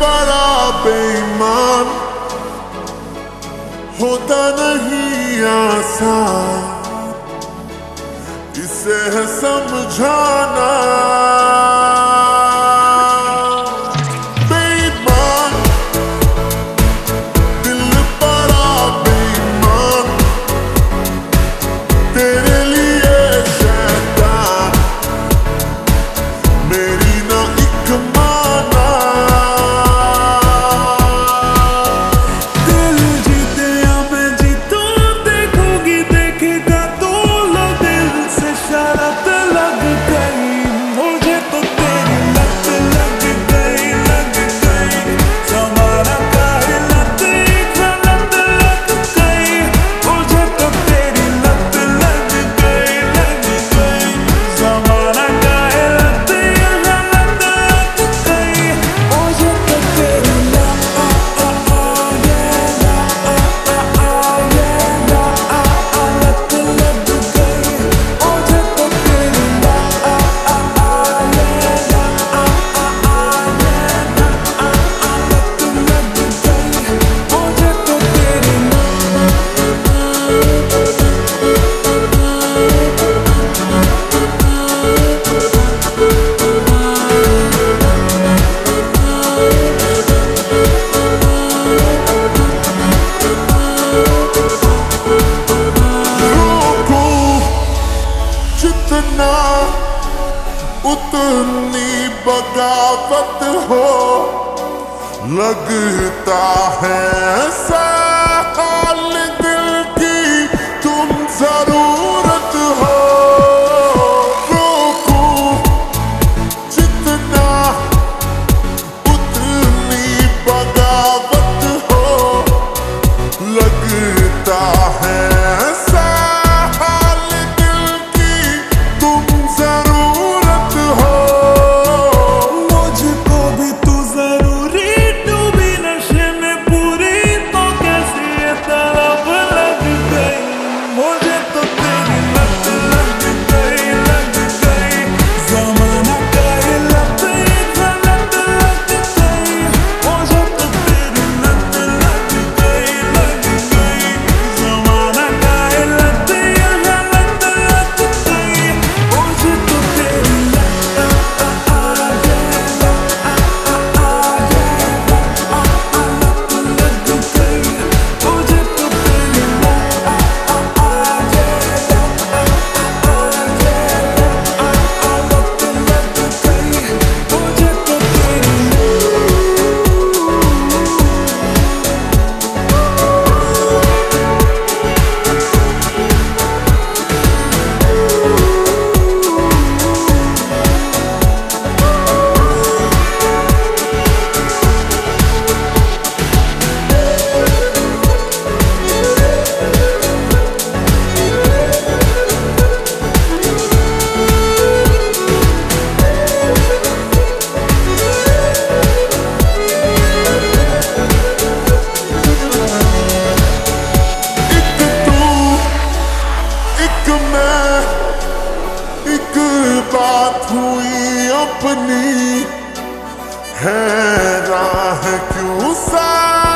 परा बेईमान होता नहीं आसान। इसे है समझाना जितना उतनी बगावत हो लगता है सा बात हुई अपनी। है राह क्यों सा